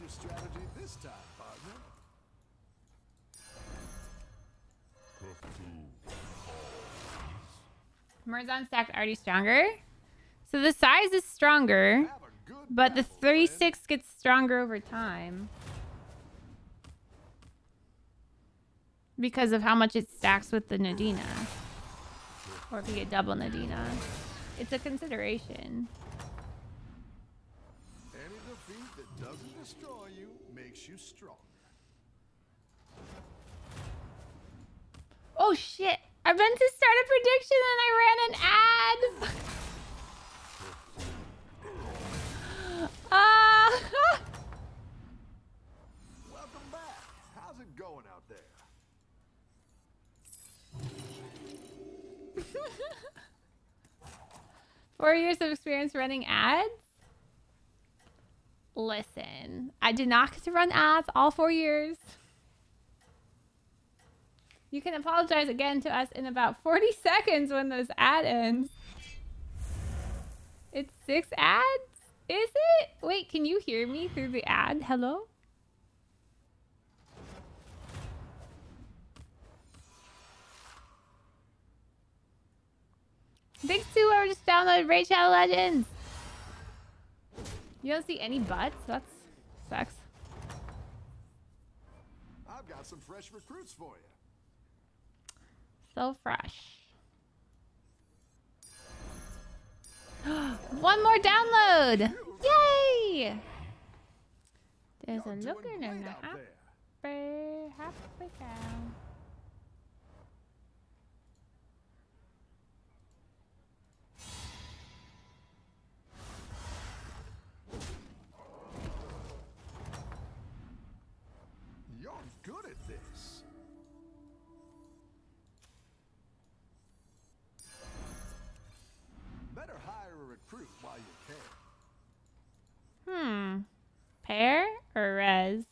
What's your strategy this time, partner? Murzon stacked already stronger. So the size is stronger, but the 3-6 gets stronger over time. Because of how much it stacks with the Nadina. Or if you get double Nadina. It's a consideration. Any defeat that doesn't destroy you makes you stronger. Oh shit! I meant to start a prediction and I ran an ad! Ah! Welcome back. How's it going out there? Four years of experience running ads? Listen, I did not get to run ads all four years. You can apologize again to us in about 40 seconds when this ad ends. It's six ads? Is it? Wait, can you hear me through the ad? Hello? Thanks to whoever just downloaded Raid Shadow Legends. You don't see any butts? That's sucks. I've got some fresh recruits for you. So fresh. One more download! Yay! There's a looker and a happy, happy cow. Hmm. Pair or res?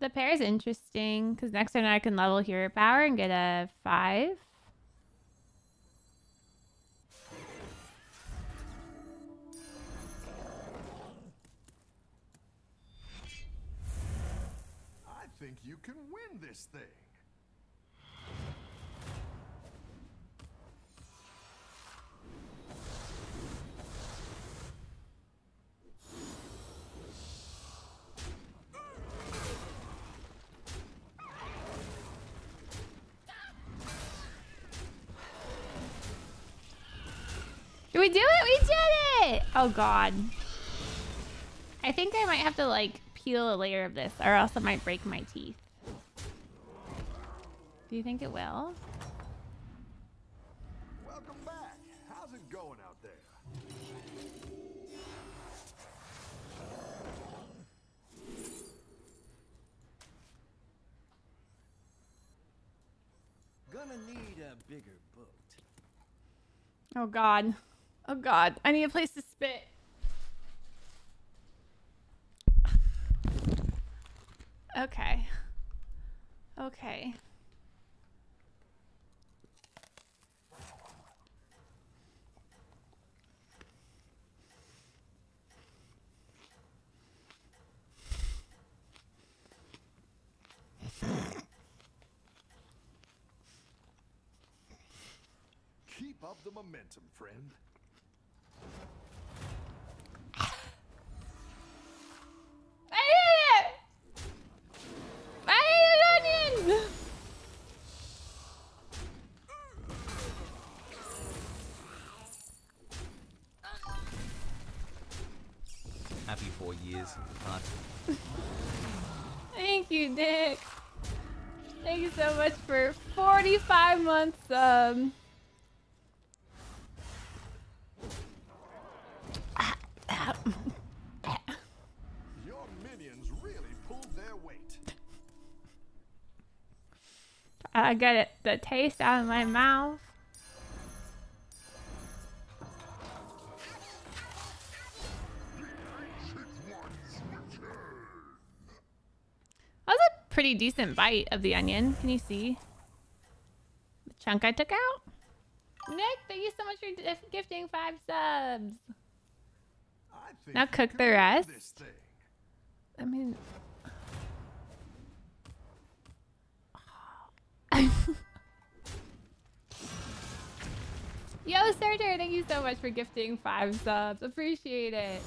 The pair is interesting because next turn I can level hero power and get a five. I think you can win this thing. We do it? We did it! Oh god. I think I might have to like peel a layer of this or else it might break my teeth. Do you think it will? Welcome back. How's it going out there? Gonna need a bigger boat. Oh god. Oh god. I need a place to spit. Okay. Okay. Keep up the momentum, friend. years, Thank you, Dick. Thank you so much for 45 months. Um... Your minions really pulled their weight. I got it, the taste out of my mouth. Pretty decent bite of the onion. Can you see the chunk I took out? Nick, thank you so much for gifting five subs. I think Now cook the rest? I mean, Yo, Starter, thank you so much for gifting five subs. Appreciate it.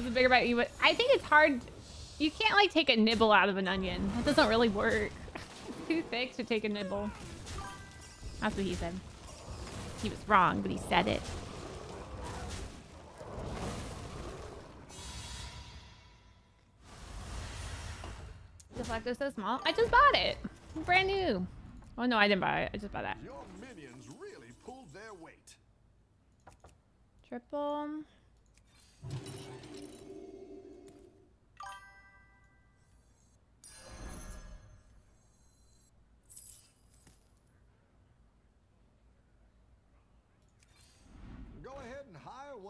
Was it bigger bite? You would. I think it's hard. You can't like take a nibble out of an onion. That doesn't really work. Too thick to take a nibble. That's what he said. He was wrong, but he said it. The Flacto's so small. I just bought it. Brand new. Oh no, I didn't buy it. I just bought that. Your minions really pulled their weight. Triple.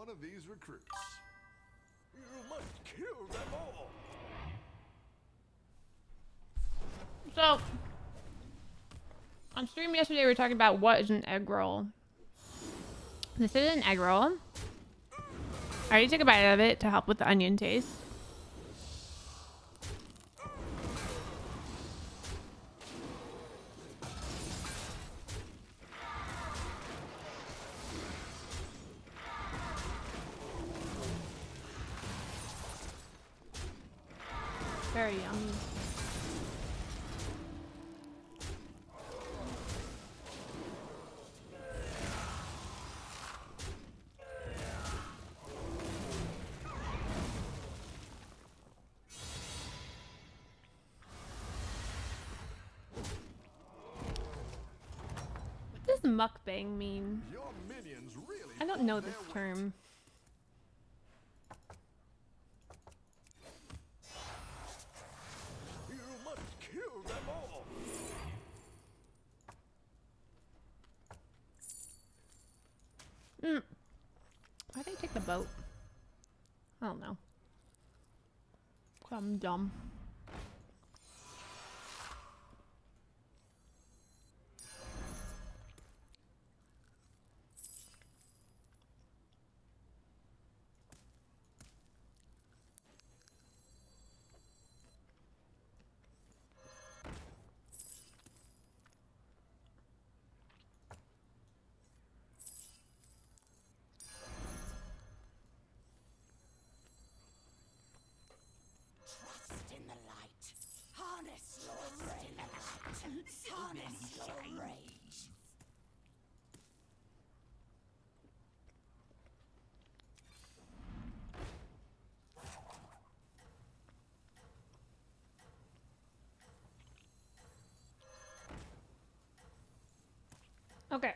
One of these recruits. You must kill them all. So, on stream yesterday, we were talking about what is an egg roll. This is an egg roll. I already took a bite of it to help with the onion taste. Very yummy. What does mukbang mean? Your minions really I don't know this term. You must kill them all. Why did I take the boat? I don't know. I'm dumb. Rage. Okay.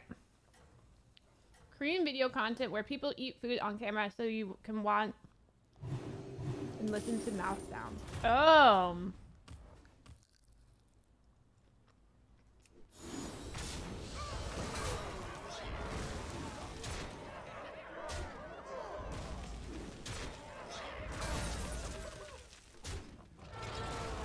Korean video content where people eat food on camera so you can want and listen to mouth sounds. Oh. Thanks, Mr. Sweetness. The battle is really raging out there. Trust in the light.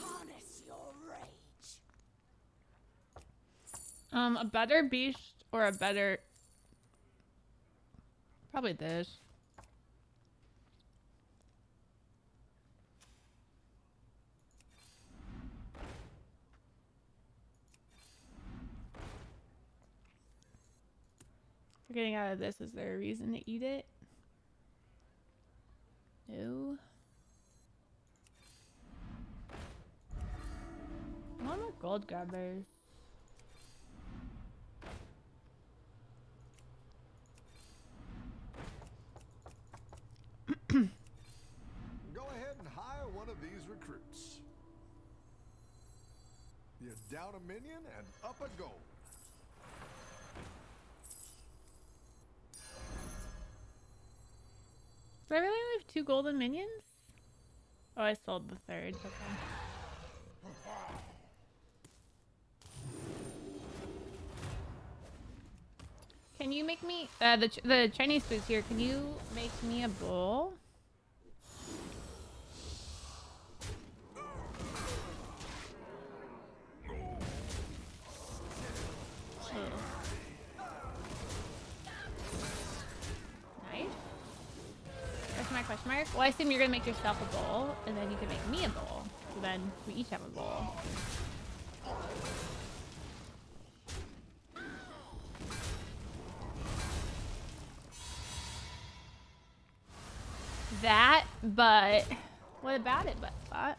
Harness your rage. Um, a better beast or a better. Probably this. For getting out of this, is there a reason to eat it? No. I want more gold grabbers. Down a minion and up a gold. two golden minions? Oh, I sold the third. Okay. Can you make me uh, the the Chinese food's here? Can you make me a bowl? Mark. Well, I assume you're gonna make yourself a bowl, and then you can make me a bowl. So then we each have a bowl. That, but what about it, butt spot?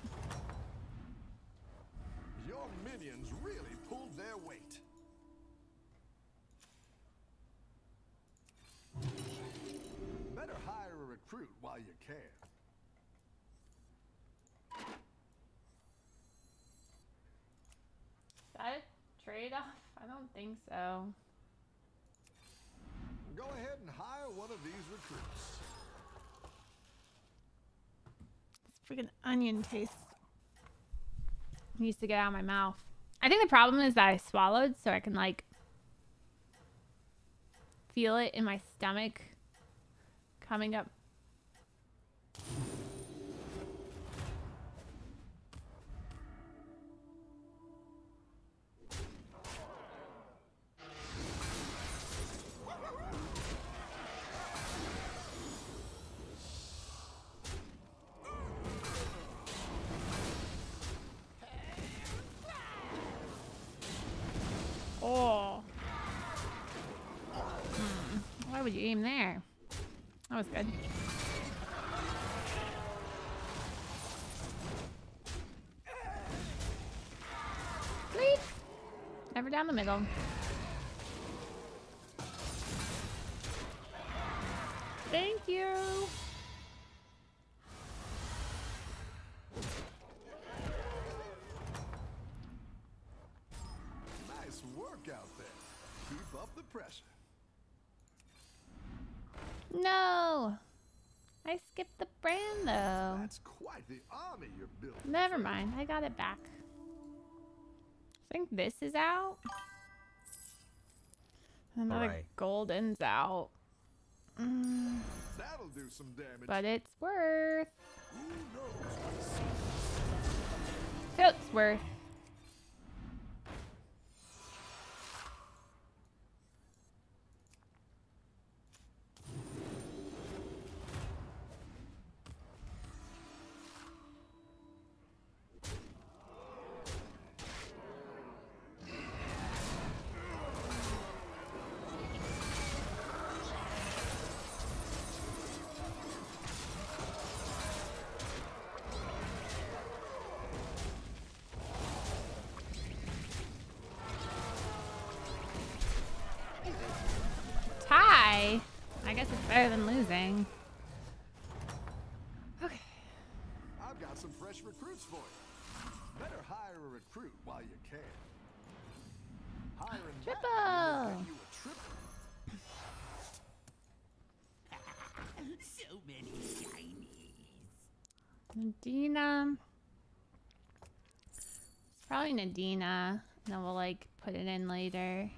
Recruit while you can. Is that a trade-off? I don't think so. Go ahead and hire one of these recruits. This freaking onion taste needs to get out of my mouth. I think the problem is that I swallowed, so I can like feel it in my stomach coming up. That was good. Sweet. Never down the middle. Thank you. Nice work out there. Keep up the pressure. No. I skipped the Brann though. That's quite the army you're building. Never mind. I got it back. I think this is out. Another Hooray. golden's out. Mm, That'll do some damage. but it's worth. Who knows? It's worth. Guess it's better than losing. Okay. I've got some fresh recruits for you. Better hire a recruit while you can. Hiring Triple. you triple. so many shinies. Nadina. It's probably Nadina. And then we'll like put it in later.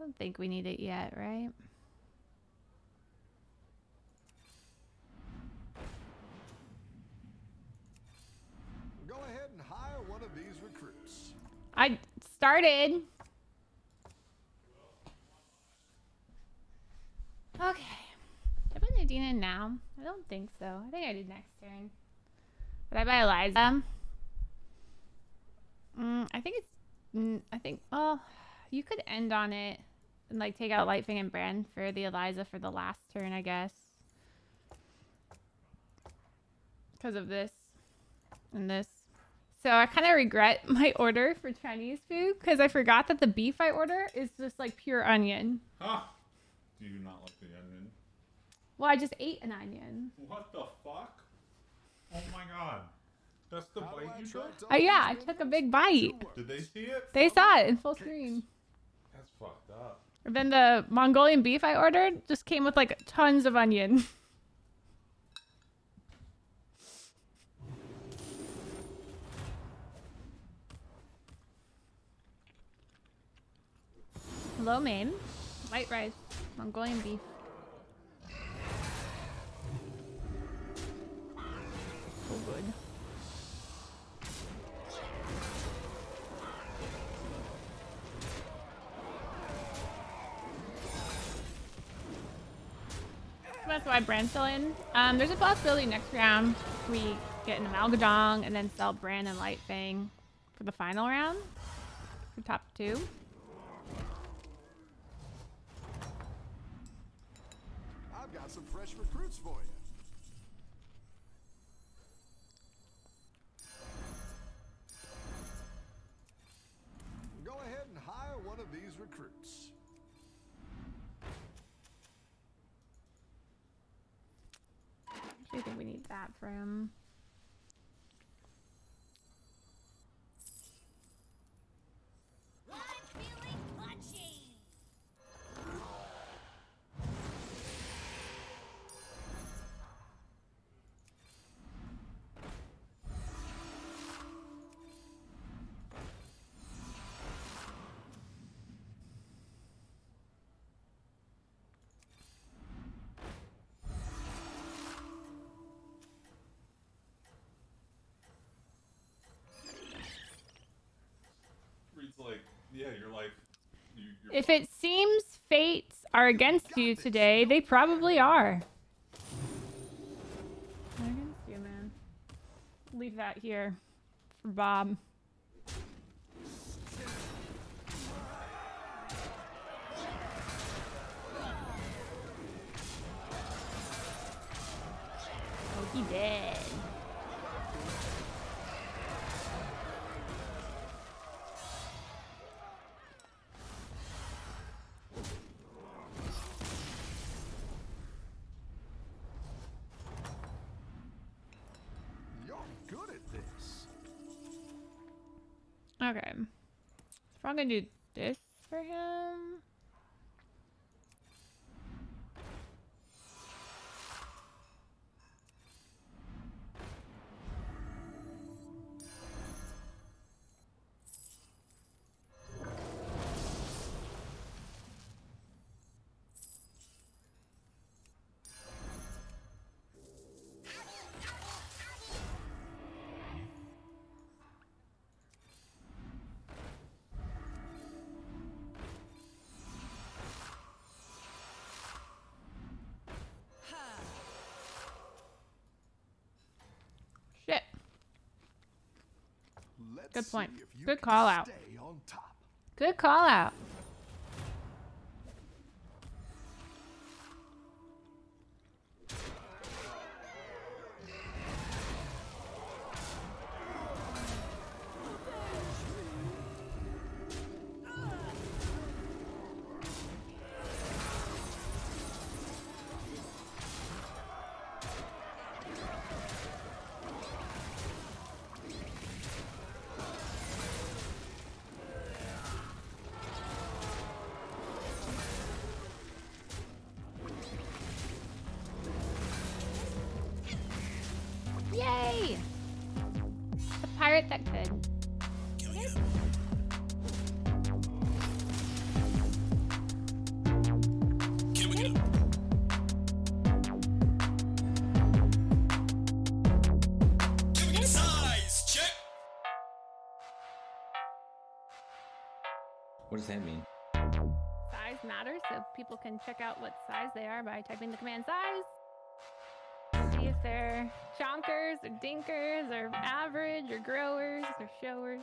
I don't think we need it yet, right? Go ahead and hire one of these recruits. I started. Okay. Did I put Nadina in now? I don't think so. I think I did next turn. But I buy Eliza. Mm, I think it's. Mm, I think. Oh, you could end on it and like take out Lightfang and Brann for the Eliza for the last turn, I guess. Because of this and this. So I kind of regret my order for Chinese food because I forgot that the beef I order is just like pure onion. Huh? Do you not like the onion? Well, I just ate an onion. What the fuck? Oh my god. That's the How bite I you took? Oh yeah, I took a big bite. Did they see it? They saw it in full screen. That's fucked up. Then the Mongolian beef I ordered just came with like tons of onion. Lo mein, white rice, Mongolian beef. Why still in. Um, there's a possibility next round we get an Amalgadon and then sell Brann and Lightfang for the final round for top two. I've got some fresh recruits for you. Think yeah, your life. You, you're If it seems fates are against you today, they probably are. They're against you, man. Leave that here for Bob. Oh, he dead. Okay. So I'm gonna do this for him. Good point. see if you Good call out. Stay on top. Good call out. Yay! The pirate that could. What does that mean? Size matters, so people can check out what size they are by typing the command size. If they're chonkers or dinkers or average or growers or showers.